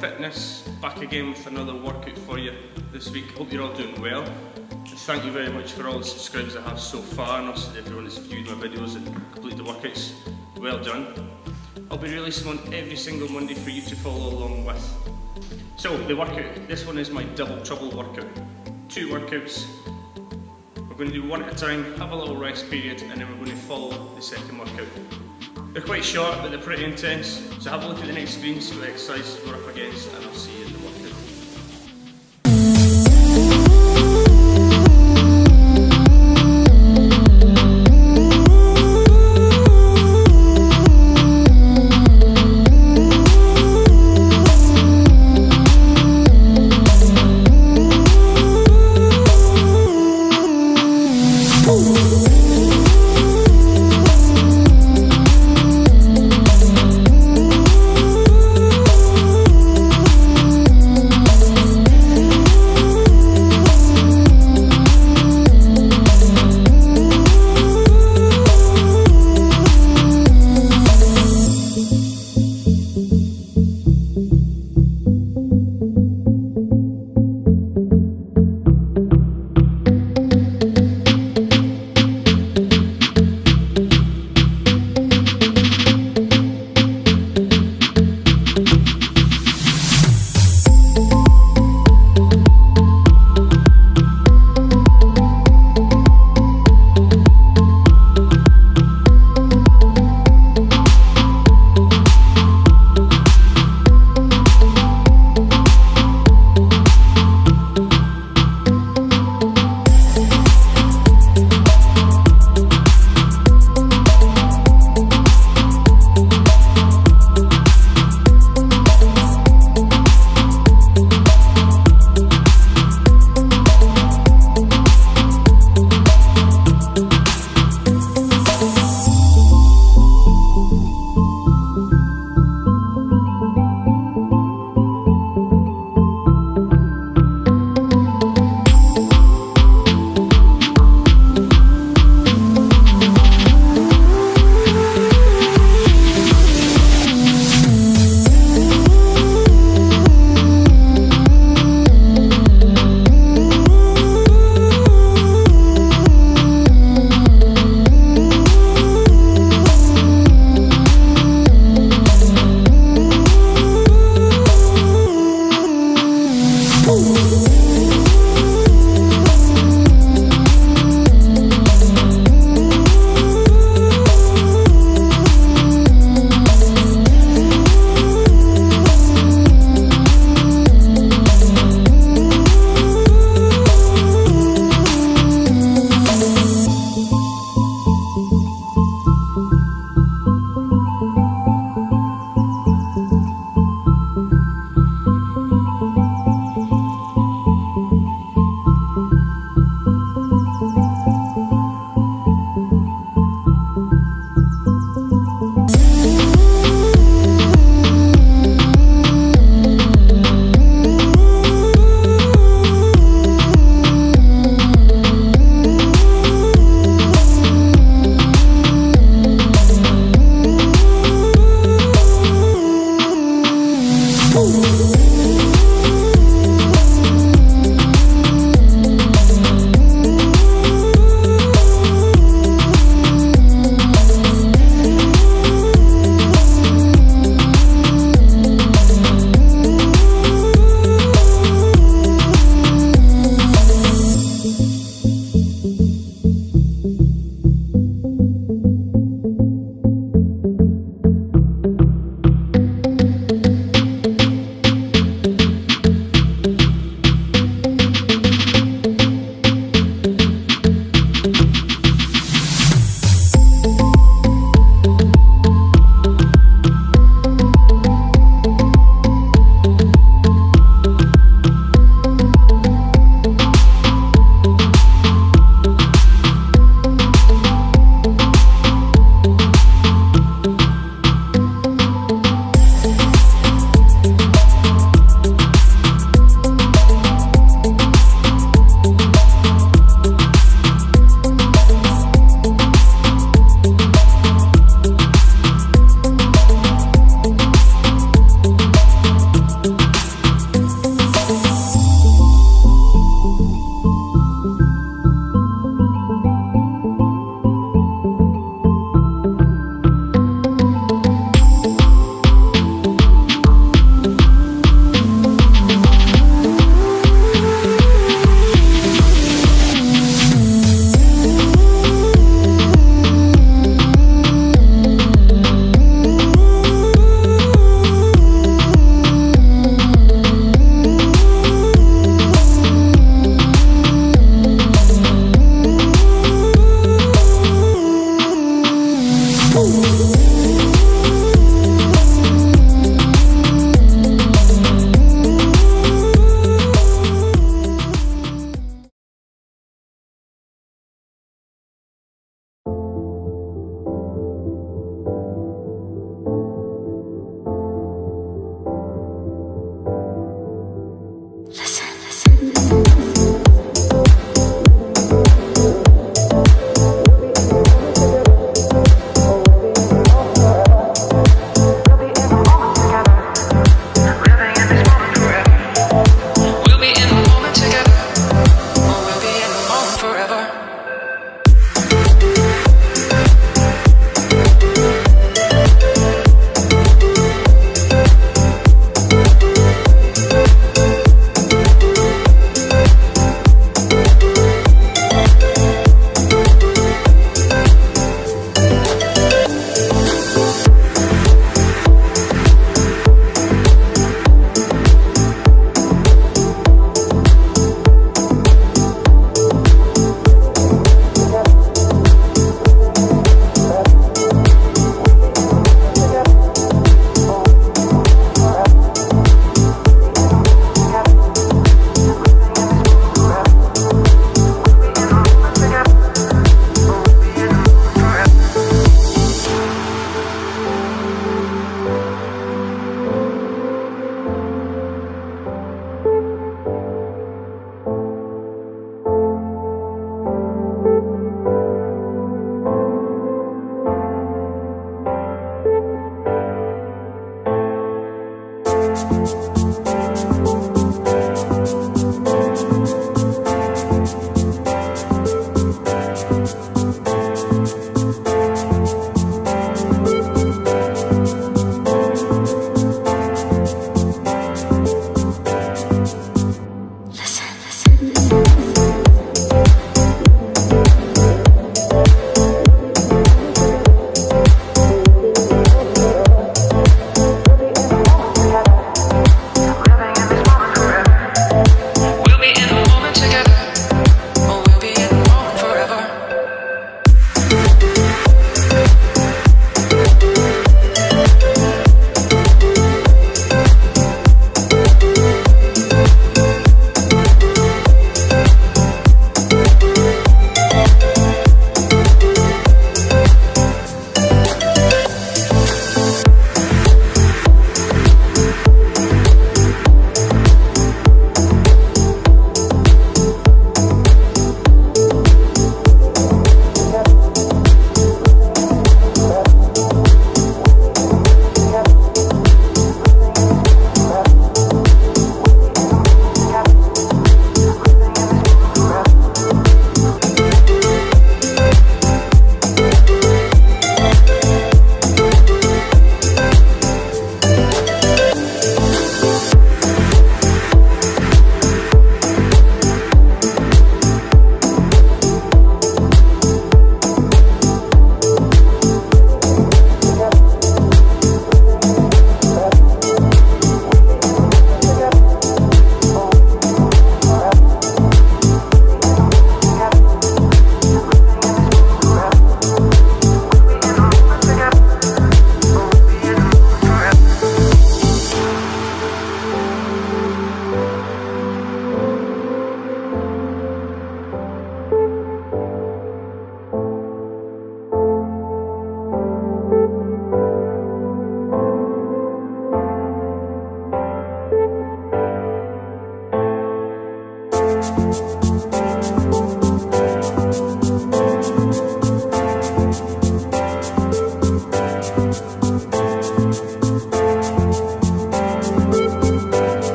Fitness, back again with another workout for you this week. Hope you're all doing well. Thank you very much for all the subscribers I have so far and also everyone that's viewed my videos and completed the workouts. Well done. I'll be releasing one every single Monday for you to follow along with. So the workout, this one is my double trouble workout. Two workouts. We're going to do one at a time, have a little rest period and then we're going to follow the second workout. They're quite short, but they're pretty intense. So have a look at the next screen, see what exercises we're up against, and I'll see you in the workout.